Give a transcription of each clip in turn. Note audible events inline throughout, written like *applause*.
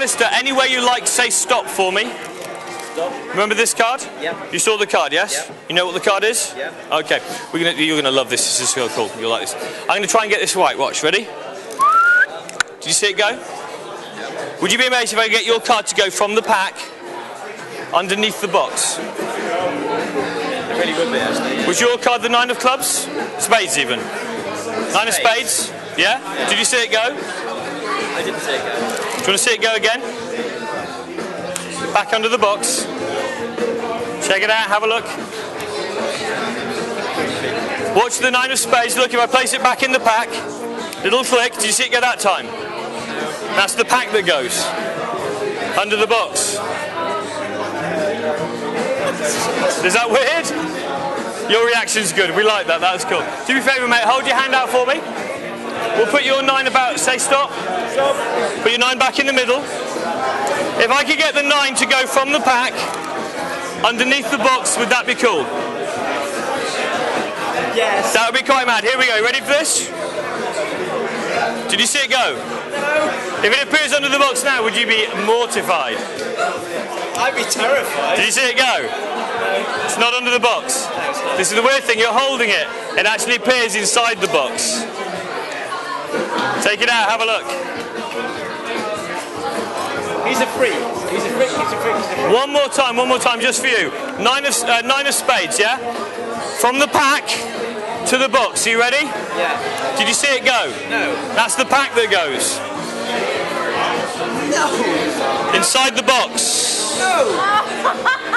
Alistair, anywhere you like, say stop for me. Stop. Remember this card? Yep. You saw the card, yes? You know what the card is? Yep. Okay. We're gonna, you're going to love this. This is so cool. You'll like this. I'm going to try and get this right. Watch. Ready? Did you see it go? Yeah. Would you be amazed if I get your card to go from the pack underneath the box? It really would be actually. Was your card the nine of clubs? Spades even. Nine of Spades. spades? Yeah? Did you see it go? I didn't say it go. Want to see it go again? Back under the box. Check it out, have a look. Watch the nine of spades. Look, if I place it back in the pack, little flick. Did you see it go that time? That's the pack that goes under the box. Is that weird? Your reaction's good. We like that. That was cool. Do me a favour, mate. Hold your hand out for me. We'll put your nine about. Say stop. Put your nine back in the middle. If I could get the nine to go from the pack underneath the box, would that be cool? Yes. That would be quite mad. Here we go. Ready for this? Did you see it go? No. If it appears under the box now, would you be mortified? I'd be terrified. Did you see it go? No. It's not under the box. This is the weird thing, you're holding it. It actually appears inside the box. Take it out, have a look. He's a freak. He's a freak. He's a freak. He's a freak. One more time, one more time, just for you. Nine of, uh, nine of spades, yeah? From the pack to the box. Are you ready? Yeah. Did you see it go? No. That's the pack that goes. No. Inside the box. No. *laughs*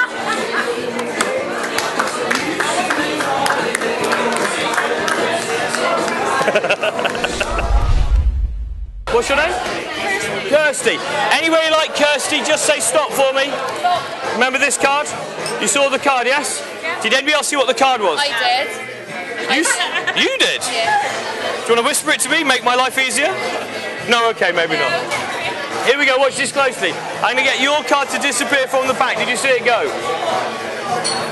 What's your name? Kirsty. Anywhere you like Kirsty, just say stop for me. Remember this card? You saw the card, yes? Did anybody else see what the card was? I did. You, you did? Yeah. Do you want to whisper it to me, make my life easier? No, okay, maybe not. Here we go, watch this closely. I'm going to get your card to disappear from the pack. Did you see it go?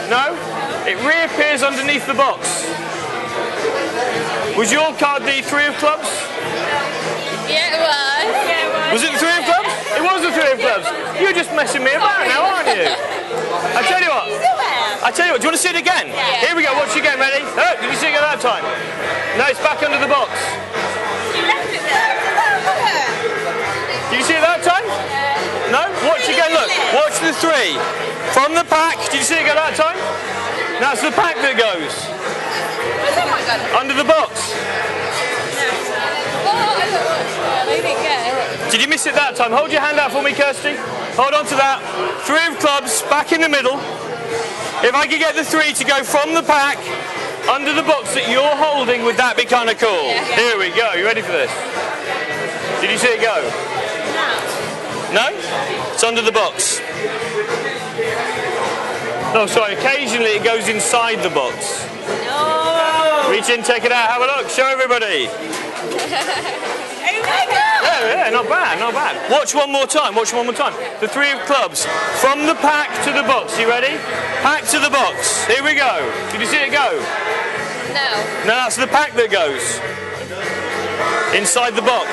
No? It reappears underneath the box. Was your card the three of clubs? Yeah, it was. Yeah, it Was it the three of clubs? It was the three of clubs. You're just messing me about now, aren't you? *laughs* I tell you what. I tell you what. Do you want to see it again? Yeah. Here we go. Watch again. Ready? Oh, did you see it that time? No, it's back under the box. Did you see it that time? No? Watch again. Look. Watch the three. From the pack. Did you see it go that time? That's the pack that goes Oh my god. under the box. Did you miss it that time? Hold your hand out for me, Kirsty. Hold on to that. Three of clubs, back in the middle. If I could get the three to go from the pack under the box that you're holding, would that be kind of cool? Yeah. Here we go. You ready for this? Did you see it go? No. No? It's under the box. No, sorry. Occasionally it goes inside the box. Reach in, take it out, have a look. Show everybody. Oh. Yeah, yeah, not bad, not bad. Watch one more time, watch one more time. The three of clubs, from the pack to the box. You ready? Pack to the box. Here we go. Did you see it go? No. No, that's the pack that goes. Inside the box.